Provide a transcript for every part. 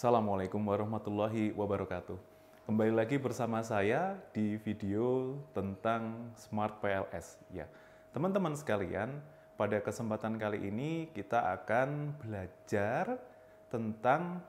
Assalamualaikum warahmatullahi wabarakatuh. Kembali lagi bersama saya di video tentang Smart PLS. Ya, teman-teman sekalian, pada kesempatan kali ini kita akan belajar tentang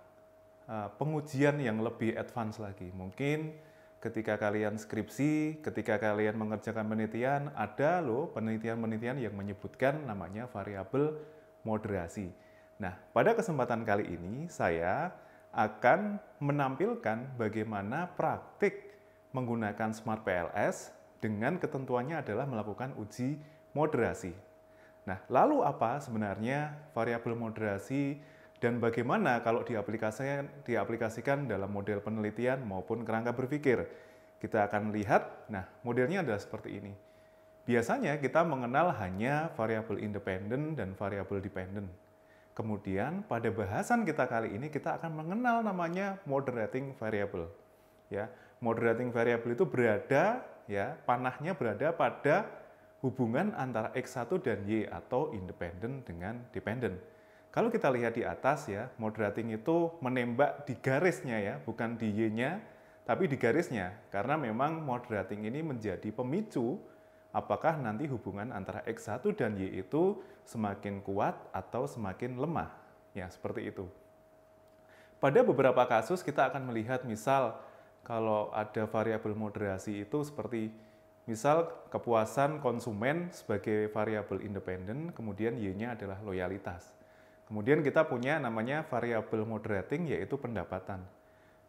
uh, pengujian yang lebih advance lagi. Mungkin ketika kalian skripsi, ketika kalian mengerjakan penelitian, ada loh penelitian-penelitian yang menyebutkan namanya variabel moderasi. Nah, pada kesempatan kali ini saya akan menampilkan bagaimana praktik menggunakan Smart PLS dengan ketentuannya adalah melakukan uji moderasi. Nah, lalu apa sebenarnya variabel moderasi dan bagaimana kalau diaplikasikan, diaplikasikan dalam model penelitian maupun kerangka berpikir? Kita akan lihat, nah modelnya adalah seperti ini. Biasanya kita mengenal hanya variabel independen dan variabel dependen. Kemudian pada bahasan kita kali ini kita akan mengenal namanya moderating variable. Ya, moderating variable itu berada ya, panahnya berada pada hubungan antara X1 dan Y atau independen dengan dependen. Kalau kita lihat di atas ya, moderating itu menembak di garisnya ya, bukan di Y-nya, tapi di garisnya. Karena memang moderating ini menjadi pemicu apakah nanti hubungan antara X1 dan Y itu semakin kuat atau semakin lemah. Ya, seperti itu. Pada beberapa kasus kita akan melihat misal kalau ada variabel moderasi itu seperti misal kepuasan konsumen sebagai variabel independen, kemudian Y-nya adalah loyalitas. Kemudian kita punya namanya variabel moderating yaitu pendapatan.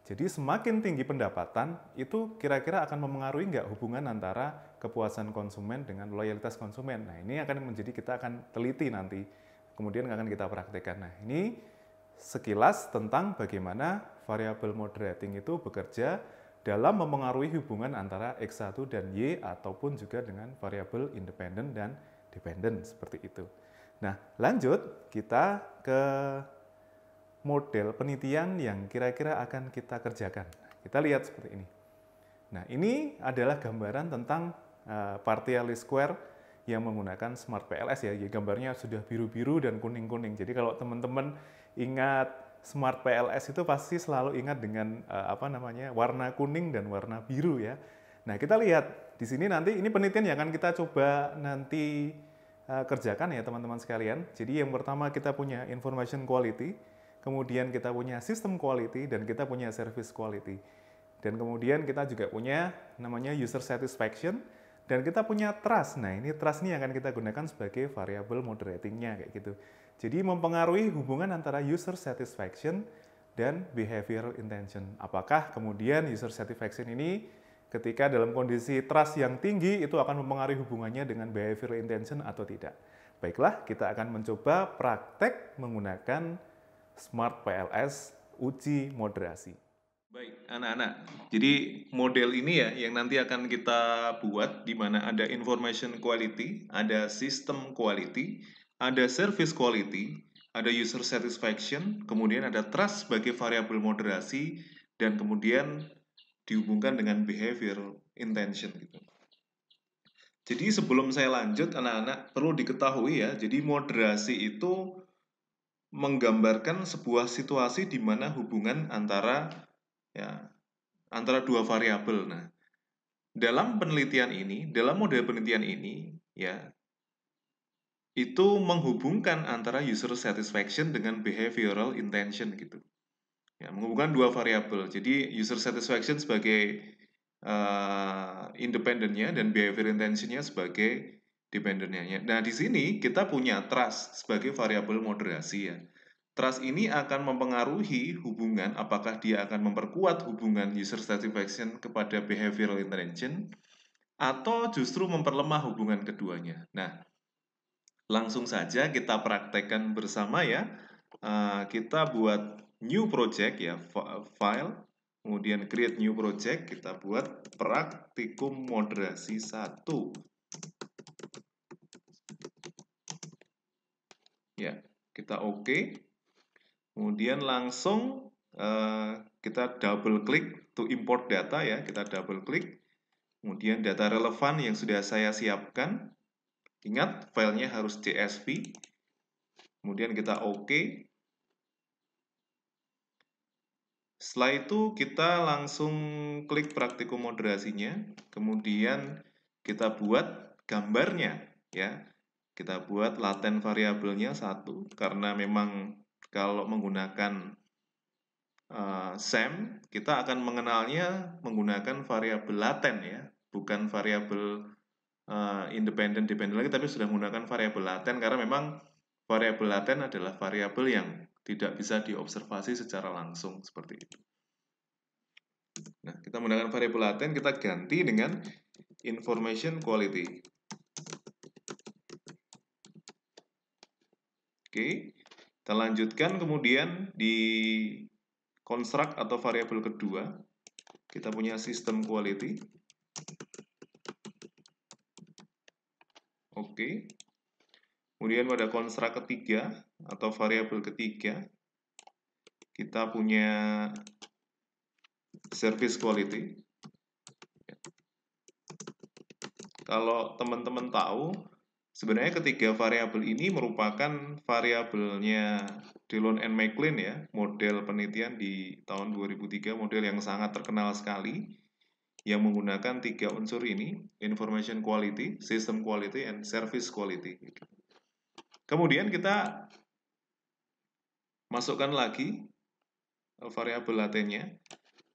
Jadi semakin tinggi pendapatan, itu kira-kira akan memengaruhi nggak hubungan antara kepuasan konsumen dengan loyalitas konsumen. Nah ini akan menjadi kita akan teliti nanti, kemudian akan kita praktekkan. Nah ini sekilas tentang bagaimana variabel moderating itu bekerja dalam memengaruhi hubungan antara X1 dan Y ataupun juga dengan variabel independen dan dependen seperti itu. Nah lanjut kita ke model penelitian yang kira-kira akan kita kerjakan. Kita lihat seperti ini. Nah, ini adalah gambaran tentang uh, partial square yang menggunakan Smart PLS ya. Gambarnya sudah biru-biru dan kuning-kuning. Jadi kalau teman-teman ingat Smart PLS itu pasti selalu ingat dengan uh, apa namanya? warna kuning dan warna biru ya. Nah, kita lihat di sini nanti ini penelitian yang akan kita coba nanti uh, kerjakan ya teman-teman sekalian. Jadi yang pertama kita punya information quality kemudian kita punya sistem quality, dan kita punya service quality. Dan kemudian kita juga punya namanya user satisfaction, dan kita punya trust. Nah, ini trust ini akan kita gunakan sebagai variable moderatingnya kayak gitu. Jadi mempengaruhi hubungan antara user satisfaction dan behavioral intention. Apakah kemudian user satisfaction ini ketika dalam kondisi trust yang tinggi itu akan mempengaruhi hubungannya dengan behavioral intention atau tidak. Baiklah, kita akan mencoba praktek menggunakan Smart PLS uji moderasi. Baik, anak-anak. Jadi model ini ya yang nanti akan kita buat di mana ada information quality, ada system quality, ada service quality, ada user satisfaction, kemudian ada trust sebagai variabel moderasi dan kemudian dihubungkan dengan behavior intention gitu. Jadi sebelum saya lanjut anak-anak perlu diketahui ya, jadi moderasi itu menggambarkan sebuah situasi di mana hubungan antara ya antara dua variabel. Nah, dalam penelitian ini, dalam model penelitian ini ya itu menghubungkan antara user satisfaction dengan behavioral intention gitu. Ya, menghubungkan dua variabel. Jadi user satisfaction sebagai uh, independennya dan behavior intentionnya sebagai dependennya. Nah, di sini kita punya trust sebagai variabel moderasi ya. Trust ini akan mempengaruhi hubungan apakah dia akan memperkuat hubungan user satisfaction kepada behavioral intention atau justru memperlemah hubungan keduanya. Nah, langsung saja kita praktekkan bersama ya. Uh, kita buat new project ya, file, kemudian create new project, kita buat praktikum moderasi 1. Ya, kita oke. Okay. Kemudian langsung uh, kita double klik to import data ya, kita double klik. Kemudian data relevan yang sudah saya siapkan. Ingat filenya harus CSV. Kemudian kita oke. Setelah itu kita langsung klik praktikum moderasinya, kemudian kita buat gambarnya ya. Kita buat laten variabelnya satu karena memang kalau menggunakan uh, SEM kita akan mengenalnya menggunakan variabel laten ya, bukan variabel uh, independen dependen lagi tapi sudah menggunakan variabel laten karena memang variabel laten adalah variabel yang tidak bisa diobservasi secara langsung seperti itu. Nah, kita menggunakan variabel laten, kita ganti dengan information quality. Oke, kita lanjutkan kemudian di construct atau variabel kedua, kita punya system quality. Oke, Kemudian pada konstruk ketiga atau variabel ketiga, kita punya service quality. Kalau teman-teman tahu, sebenarnya ketiga variabel ini merupakan variabelnya Dillon and Maclean ya, model penelitian di tahun 2003, model yang sangat terkenal sekali, yang menggunakan tiga unsur ini, information quality, system quality, and service quality. Kemudian kita masukkan lagi variabel latennya,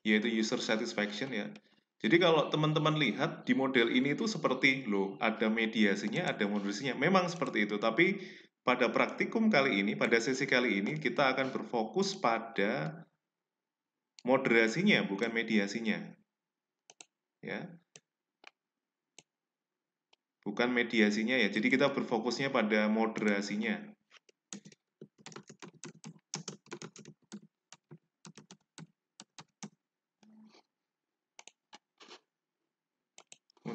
yaitu user satisfaction ya. Jadi kalau teman-teman lihat di model ini itu seperti loh, ada mediasinya, ada moderasinya. Memang seperti itu, tapi pada praktikum kali ini, pada sesi kali ini kita akan berfokus pada moderasinya, bukan mediasinya. Ya bukan mediasinya ya. Jadi kita berfokusnya pada moderasinya.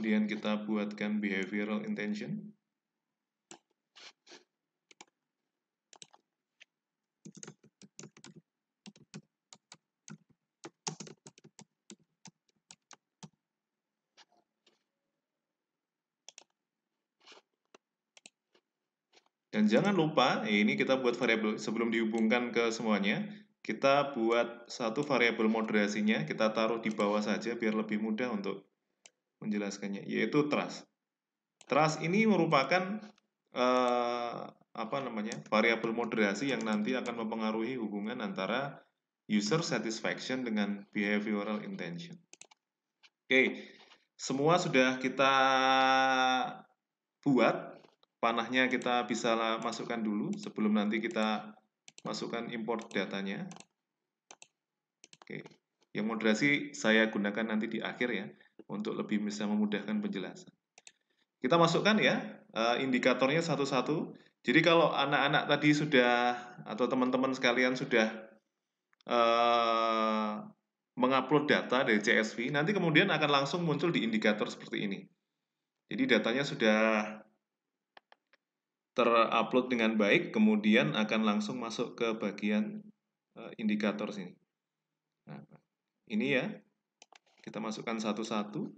Kemudian kita buatkan behavioral intention. Dan jangan lupa, ini kita buat variabel sebelum dihubungkan ke semuanya, kita buat satu variabel moderasinya, kita taruh di bawah saja biar lebih mudah untuk menjelaskannya, yaitu trust. Trust ini merupakan eh, apa namanya variabel moderasi yang nanti akan mempengaruhi hubungan antara user satisfaction dengan behavioral intention. Oke, semua sudah kita buat panahnya kita bisa masukkan dulu sebelum nanti kita masukkan import datanya. Oke, yang moderasi saya gunakan nanti di akhir ya untuk lebih bisa memudahkan penjelasan. Kita masukkan ya eh, indikatornya satu-satu. Jadi kalau anak-anak tadi sudah atau teman-teman sekalian sudah uh, mengupload data dari CSV, nanti kemudian akan langsung muncul di indikator seperti ini. Jadi datanya sudah terupload dengan baik, kemudian akan langsung masuk ke bagian uh, indikator sini. Nah, ini ya, kita masukkan satu-satu,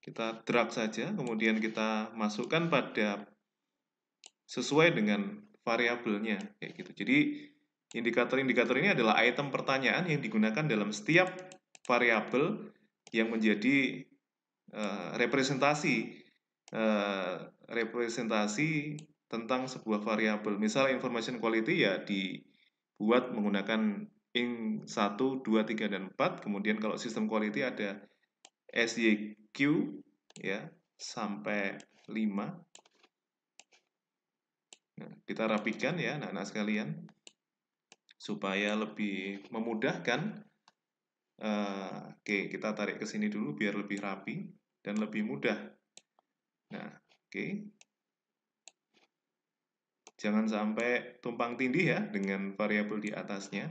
kita drag saja, kemudian kita masukkan pada sesuai dengan variabelnya, kayak gitu. Jadi indikator-indikator ini adalah item pertanyaan yang digunakan dalam setiap variabel yang menjadi uh, representasi uh, representasi tentang sebuah variabel. Misal information quality ya dibuat menggunakan ing 1, 2, 3, dan 4. Kemudian kalau sistem quality ada SYQ ya sampai 5. Nah, kita rapikan ya anak-anak sekalian supaya lebih memudahkan. Uh, Oke, kita tarik ke sini dulu biar lebih rapi dan lebih mudah. Nah, Oke. Jangan sampai tumpang tindih ya dengan variabel di atasnya.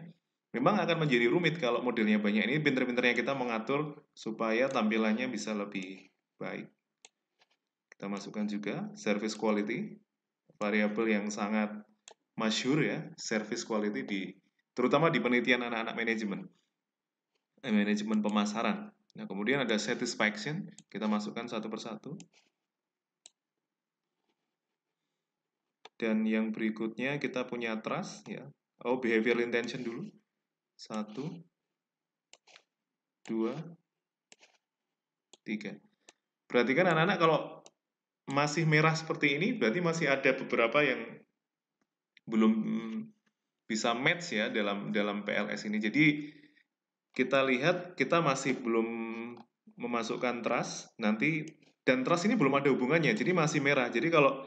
Memang akan menjadi rumit kalau modelnya banyak. Ini pinter-pinternya kita mengatur supaya tampilannya bisa lebih baik. Kita masukkan juga service quality, variabel yang sangat masyur ya, service quality di terutama di penelitian anak-anak manajemen. Eh, manajemen pemasaran. Nah, kemudian ada satisfaction, kita masukkan satu persatu. Dan yang berikutnya kita punya trust ya. Oh, behavioral intention dulu. Satu. 2, 3. Berarti kan anak-anak kalau masih merah seperti ini, berarti masih ada beberapa yang belum bisa match ya dalam dalam PLS ini. Jadi kita lihat kita masih belum memasukkan trust nanti dan trust ini belum ada hubungannya. Jadi masih merah. Jadi kalau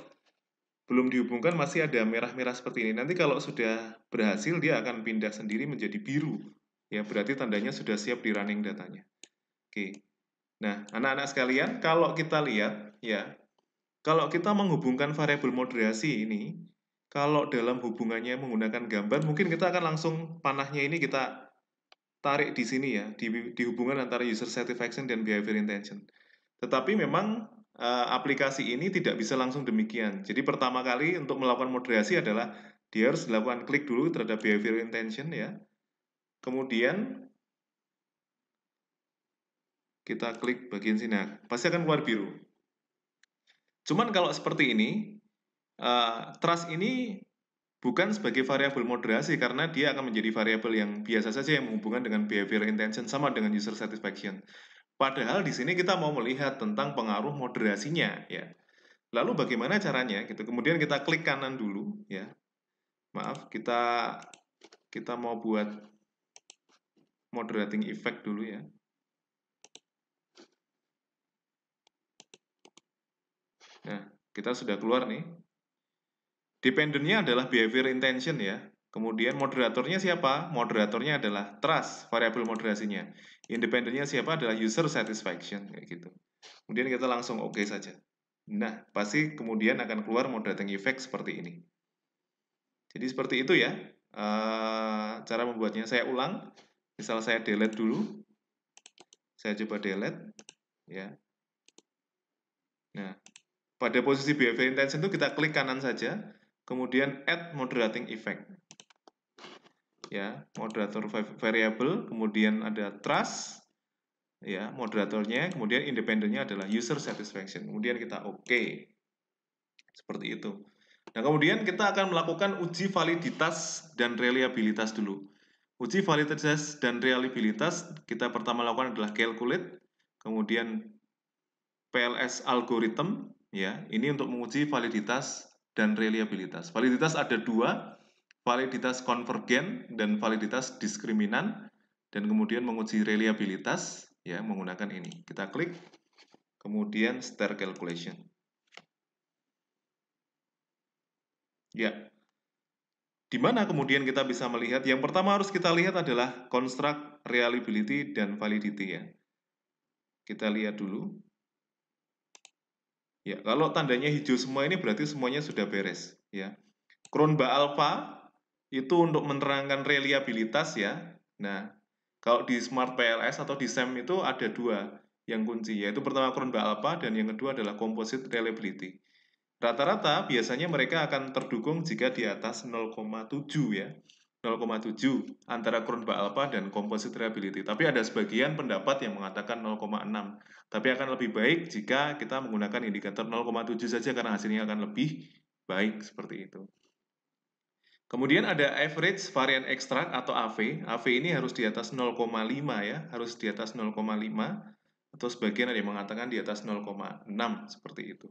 belum dihubungkan masih ada merah-merah seperti ini. Nanti kalau sudah berhasil dia akan pindah sendiri menjadi biru. Ya, berarti tandanya sudah siap di running datanya. Oke. Nah, anak-anak sekalian, kalau kita lihat ya, kalau kita menghubungkan variabel moderasi ini, kalau dalam hubungannya menggunakan gambar, mungkin kita akan langsung panahnya ini kita tarik di sini ya, di, di hubungan antara user satisfaction dan behavior intention. Tetapi memang uh, aplikasi ini tidak bisa langsung demikian. Jadi pertama kali untuk melakukan moderasi adalah dia harus dilakukan klik dulu terhadap behavior intention ya. Kemudian kita klik bagian sini, nah, pasti akan keluar biru. Cuman kalau seperti ini, uh, trust ini bukan sebagai variabel moderasi karena dia akan menjadi variabel yang biasa saja yang menghubungkan dengan behavior intention sama dengan user satisfaction. Padahal di sini kita mau melihat tentang pengaruh moderasinya ya. Lalu bagaimana caranya gitu. Kemudian kita klik kanan dulu ya. Maaf, kita kita mau buat moderating effect dulu ya. Nah, kita sudah keluar nih. Dependennya adalah behavior intention ya. Kemudian moderatornya siapa? Moderatornya adalah trust, variabel moderasinya. Independennya siapa? Adalah user satisfaction kayak gitu. Kemudian kita langsung oke okay saja. Nah, pasti kemudian akan keluar moderating effect seperti ini. Jadi seperti itu ya. Uh, cara membuatnya saya ulang. Misal saya delete dulu. Saya coba delete. Ya. Nah, pada posisi behavior intention itu kita klik kanan saja. Kemudian add moderating effect. Ya, moderator variable, kemudian ada trust, ya moderatornya, kemudian independennya adalah user satisfaction. Kemudian kita oke. Okay. Seperti itu. Nah, kemudian kita akan melakukan uji validitas dan reliabilitas dulu. Uji validitas dan reliabilitas kita pertama lakukan adalah calculate, kemudian PLS algorithm, ya ini untuk menguji validitas dan reliabilitas. Validitas ada dua, validitas konvergen dan validitas diskriminan, dan kemudian menguji reliabilitas ya menggunakan ini. Kita klik, kemudian star calculation. Ya, di mana kemudian kita bisa melihat, yang pertama harus kita lihat adalah construct, reliability, dan validity ya. Kita lihat dulu. Ya, kalau tandanya hijau semua ini berarti semuanya sudah beres ya. Kronba alpha itu untuk menerangkan reliabilitas ya. Nah, kalau di Smart PLS atau di SEM itu ada dua yang kunci, yaitu pertama Kronba alpha dan yang kedua adalah composite reliability. Rata-rata biasanya mereka akan terdukung jika di atas 0,7 ya. 0,7 antara Kronba alpha dan composite reliability. Tapi ada sebagian pendapat yang mengatakan 0,6. Tapi akan lebih baik jika kita menggunakan indikator 0,7 saja karena hasilnya akan lebih baik seperti itu. Kemudian ada average varian extract atau AV. AV ini harus di atas 0,5 ya, harus di atas 0,5 atau sebagian ada yang mengatakan di atas 0,6 seperti itu.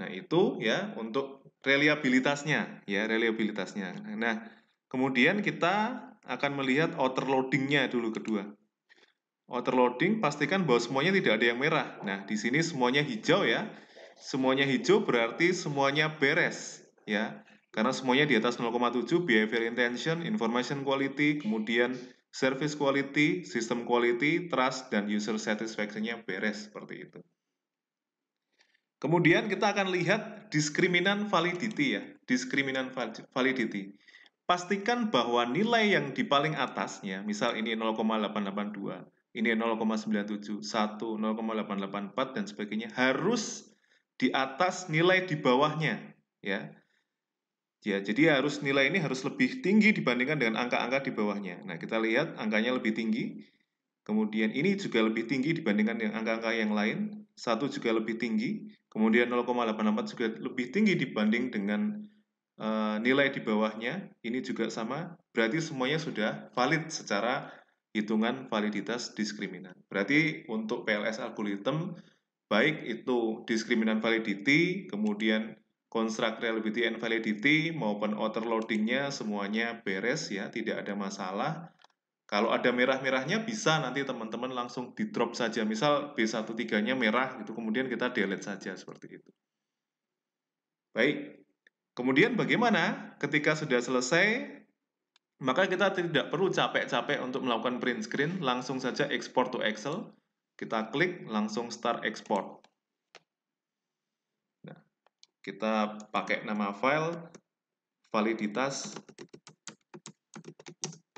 Nah, itu ya untuk reliabilitasnya, ya reliabilitasnya. Nah, kemudian kita akan melihat outer loading-nya dulu kedua. Outer loading pastikan bahwa semuanya tidak ada yang merah. Nah, di sini semuanya hijau ya. Semuanya hijau berarti semuanya beres, ya. Karena semuanya di atas 0,7 behavior intention, information quality, kemudian service quality, system quality, trust, dan user satisfaction-nya beres seperti itu. Kemudian kita akan lihat diskriminan validity ya, diskriminan validity. Pastikan bahwa nilai yang di paling atasnya, misal ini 0,882, ini 0,971, 0,884 dan sebagainya harus di atas nilai di bawahnya, ya. Ya, jadi harus nilai ini harus lebih tinggi dibandingkan dengan angka-angka di bawahnya. Nah, kita lihat angkanya lebih tinggi. Kemudian ini juga lebih tinggi dibandingkan dengan angka-angka yang lain. Satu juga lebih tinggi. Kemudian 0,84 juga lebih tinggi dibanding dengan uh, nilai di bawahnya. Ini juga sama, berarti semuanya sudah valid secara hitungan validitas diskriminan. Berarti untuk PLS algorithm baik itu diskriminan validity, kemudian construct reliability and validity maupun outer loadingnya semuanya beres ya, tidak ada masalah. Kalau ada merah-merahnya bisa nanti teman-teman langsung di drop saja. Misal B13-nya merah gitu, kemudian kita delete saja seperti itu. Baik. Kemudian bagaimana ketika sudah selesai maka kita tidak perlu capek-capek untuk melakukan print screen, langsung saja export to Excel. Kita klik, langsung start export. Kita pakai nama file, validitas,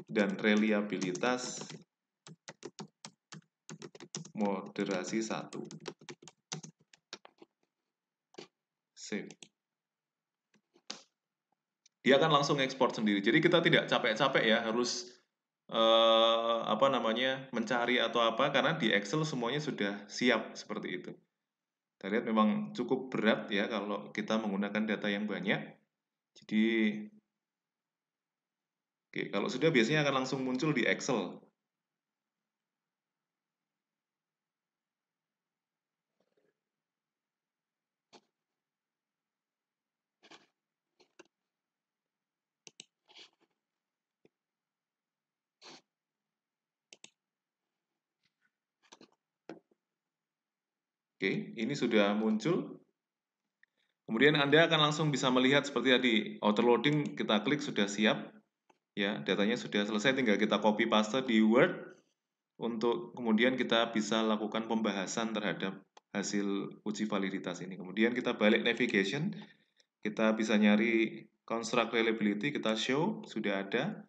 dan reliabilitas moderasi 1. Save dia akan langsung ekspor sendiri. Jadi kita tidak capek-capek ya harus eh, apa namanya mencari atau apa karena di Excel semuanya sudah siap seperti itu. Kita lihat memang cukup berat ya kalau kita menggunakan data yang banyak. Jadi Oke, kalau sudah biasanya akan langsung muncul di Excel. Oke, ini sudah muncul. Kemudian Anda akan langsung bisa melihat seperti tadi, auto loading kita klik sudah siap. Ya, datanya sudah selesai, tinggal kita copy paste di Word untuk kemudian kita bisa lakukan pembahasan terhadap hasil uji validitas ini. Kemudian kita balik navigation, kita bisa nyari construct reliability, kita show, sudah ada.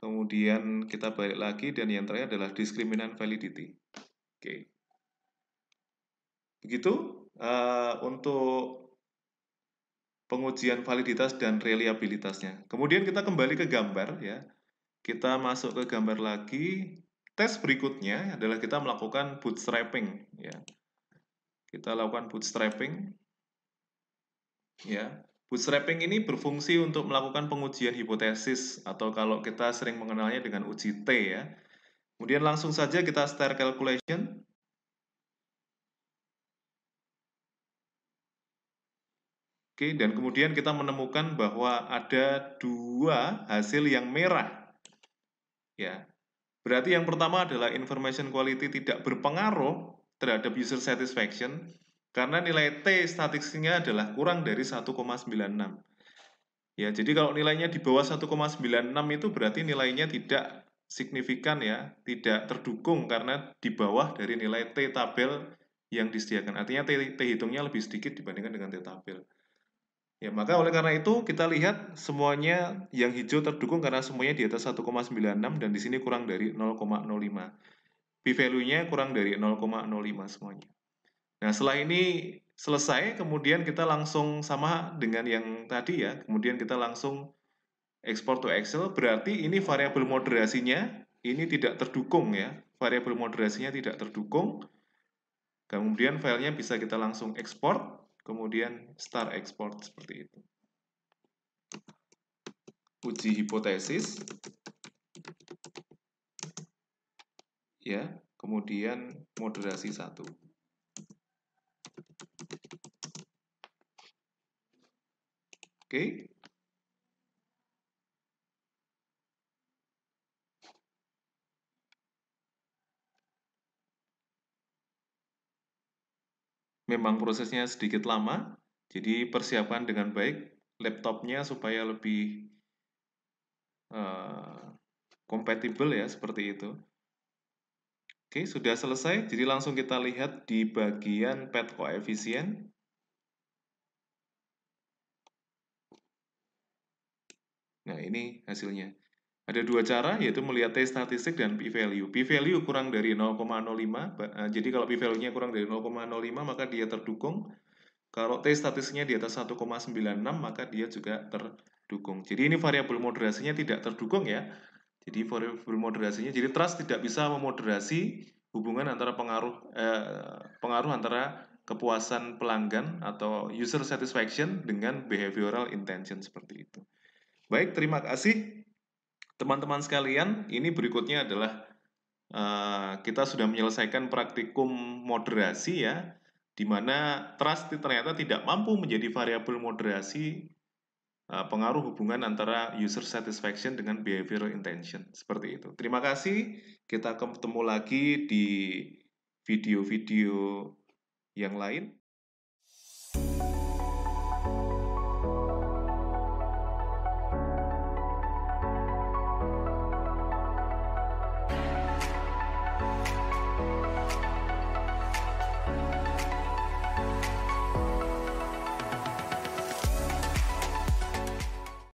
Kemudian kita balik lagi dan yang terakhir adalah discriminant validity. Oke. Begitu uh, untuk pengujian validitas dan reliabilitasnya. Kemudian kita kembali ke gambar ya. Kita masuk ke gambar lagi. Tes berikutnya adalah kita melakukan bootstrapping ya. Kita lakukan bootstrapping. Ya. Bootstrapping ini berfungsi untuk melakukan pengujian hipotesis atau kalau kita sering mengenalnya dengan uji T ya. Kemudian langsung saja kita start calculation. Oke, dan kemudian kita menemukan bahwa ada dua hasil yang merah. Ya. Berarti yang pertama adalah information quality tidak berpengaruh terhadap user satisfaction karena nilai T statistiknya adalah kurang dari 1,96. Ya, jadi kalau nilainya di bawah 1,96 itu berarti nilainya tidak signifikan ya, tidak terdukung karena di bawah dari nilai T tabel yang disediakan. Artinya T, T hitungnya lebih sedikit dibandingkan dengan T tabel. Ya, maka oleh karena itu kita lihat semuanya yang hijau terdukung karena semuanya di atas 1,96 dan di sini kurang dari 0,05. P-value-nya kurang dari 0,05 semuanya. Nah, setelah ini selesai, kemudian kita langsung sama dengan yang tadi ya, kemudian kita langsung export to Excel, berarti ini variabel moderasinya ini tidak terdukung ya, variabel moderasinya tidak terdukung. Kemudian filenya bisa kita langsung ekspor kemudian start export seperti itu. Uji hipotesis, ya, kemudian moderasi satu. Oke, memang prosesnya sedikit lama, jadi persiapkan dengan baik laptopnya supaya lebih uh, kompatibel ya, seperti itu. Oke, sudah selesai. Jadi langsung kita lihat di bagian pet koefisien. Nah, ini hasilnya. Ada dua cara, yaitu melihat T statistik dan p-value. P-value kurang dari 0,05, eh, jadi kalau p-value-nya kurang dari 0,05 maka dia terdukung. Kalau T statistiknya di atas 1,96 maka dia juga terdukung. Jadi ini variabel moderasinya tidak terdukung ya. Jadi variabel moderasinya, jadi trust tidak bisa memoderasi hubungan antara pengaruh eh, pengaruh antara kepuasan pelanggan atau user satisfaction dengan behavioral intention seperti itu. Baik, terima kasih. Teman-teman sekalian, ini berikutnya adalah uh, kita sudah menyelesaikan praktikum moderasi ya, di mana trust ternyata tidak mampu menjadi variabel moderasi uh, pengaruh hubungan antara user satisfaction dengan behavioral intention. Seperti itu. Terima kasih. Kita ketemu lagi di video-video yang lain.